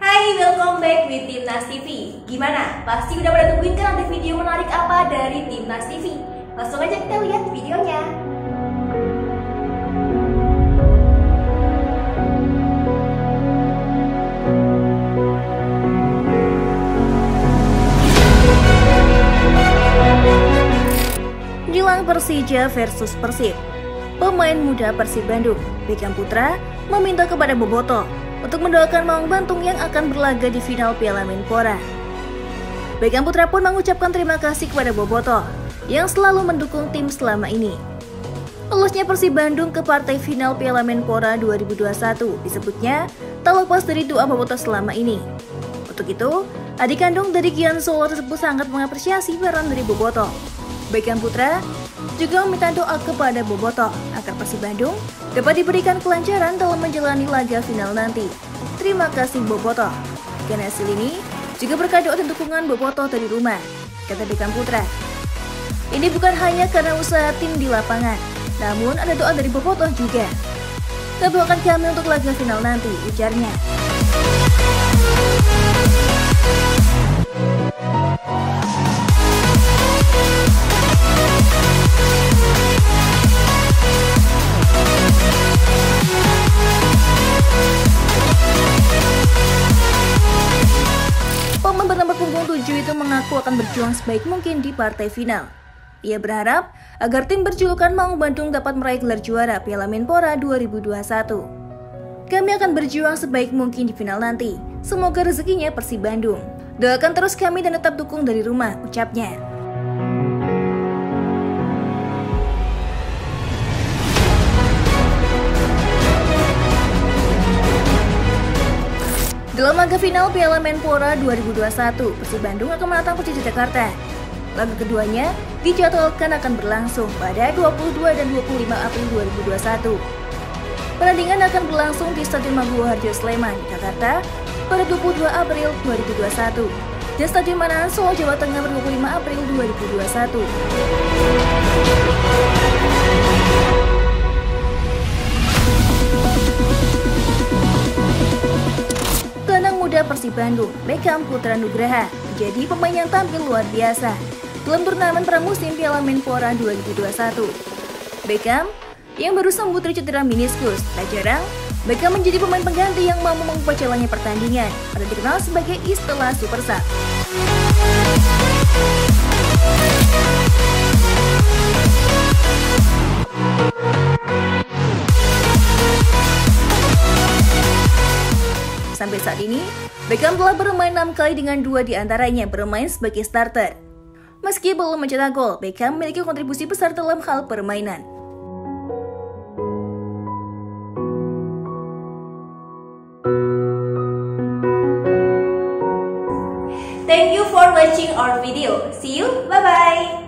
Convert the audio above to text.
Hai, welcome back with Timnas TV. Gimana? Pasti udah pada tungguin kan ada video menarik apa dari Timnas TV? Langsung aja kita lihat videonya. Jelang Persija versus Persib Pemain muda Persib Bandung, Beckham Putra, meminta kepada Boboto untuk mendoakan Maung Bantung yang akan berlaga di final Piala Menpora. Beckham Putra pun mengucapkan terima kasih kepada Boboto yang selalu mendukung tim selama ini. Lolosnya Persib Bandung ke partai final Piala Menpora 2021 disebutnya tak lepas dari doa Boboto selama ini. Untuk itu, adik kandung dari Kian Solo tersebut sangat mengapresiasi peran dari Boboto. Beckham Putra juga meminta doa kepada Boboto agar Persib Bandung dapat diberikan kelancaran dalam menjalani laga final nanti. Terima kasih Boboto. Karena hasil ini juga berkat doa dan dukungan Boboto dari rumah, kata Beckham Putra. Ini bukan hanya karena usaha tim di lapangan, namun ada doa dari Boboto juga. Kita kami untuk laga final nanti, ujarnya. Mengaku akan berjuang sebaik mungkin di partai final. Ia berharap agar tim berjulukan Maung Bandung dapat meraih gelar juara Piala Menpora 2021. Kami akan berjuang sebaik mungkin di final nanti. Semoga rezekinya Persib Bandung. Doakan terus kami dan tetap dukung dari rumah, ucapnya. Dalam laga final Piala Menpora 2021, Persib Bandung akan menantang Persija Jakarta. Laga keduanya dijadwalkan akan berlangsung pada 22 dan 25 April 2021. Pertandingan akan berlangsung di Stadion Maguwo Harjo Sleman, Jakarta pada 22 April 2021 dan Stadion Manahan Solo, Jawa Tengah pada 25 April 2021. Bandung, Beckham Putra Nugraha, menjadi pemain yang tampil luar biasa dalam turnamen pramusim Piala Menpora 2021. Beckham yang baru sembuh dari cedera meniskus, tak jarang Beckham menjadi pemain pengganti yang mampu mengubah jalannya pertandingan atau dikenal sebagai istilah super sub. Sampai saat ini, Beckham telah bermain 6 kali dengan dua di antaranya bermain sebagai starter. Meski belum mencetak gol, Beckham memiliki kontribusi besar dalam hal permainan. Thank you for watching our video. See you, bye-bye!